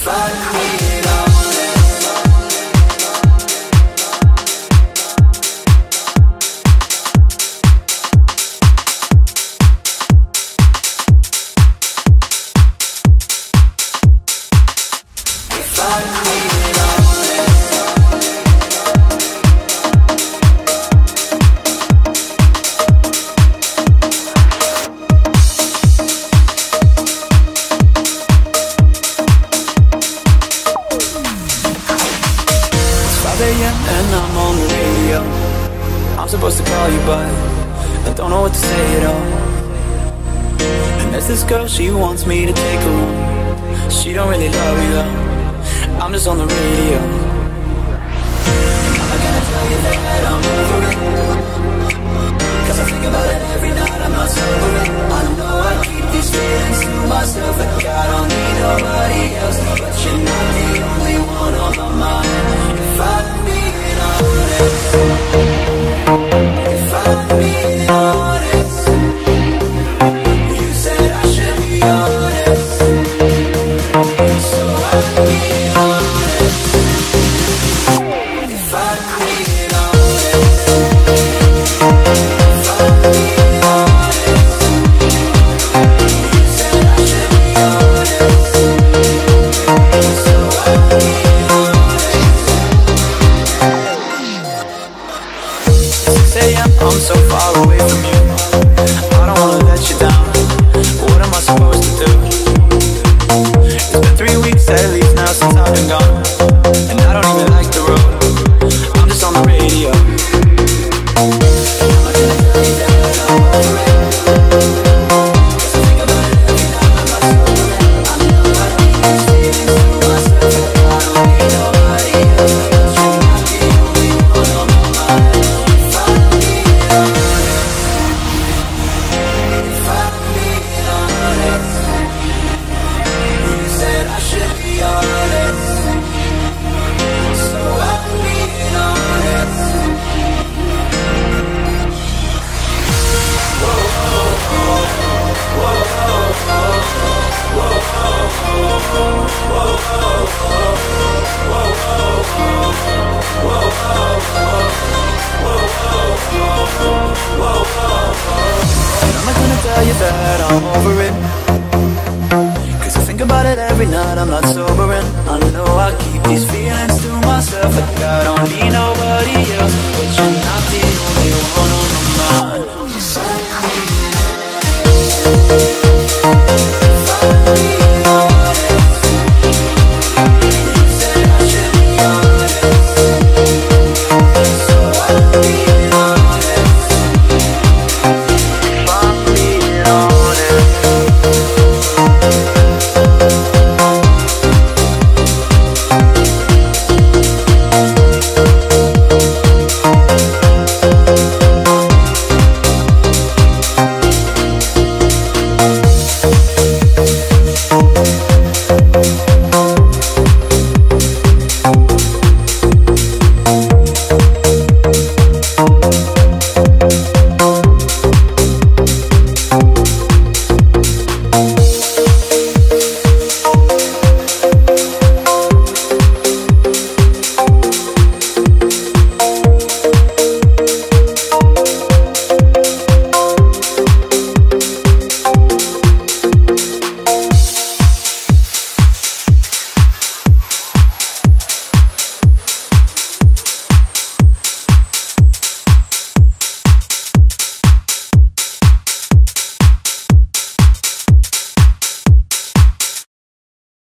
If and I'm on the radio. I'm supposed to call you, but I don't know what to say at all. And there's this girl, she wants me to take her home. She don't really love me though. I'm just on the radio. I'm gonna tell you that I'm over it. Cause I think about it every night, I'm not sober. I'm so far away from you. I don't wanna let you down. I supposed to do? Am I gonna tell you that I'm over it. Cause I think about it every night, I'm not sobering. I know I keep these feelings to myself. Like I don't need nobody else. But you're not the only one on my mind.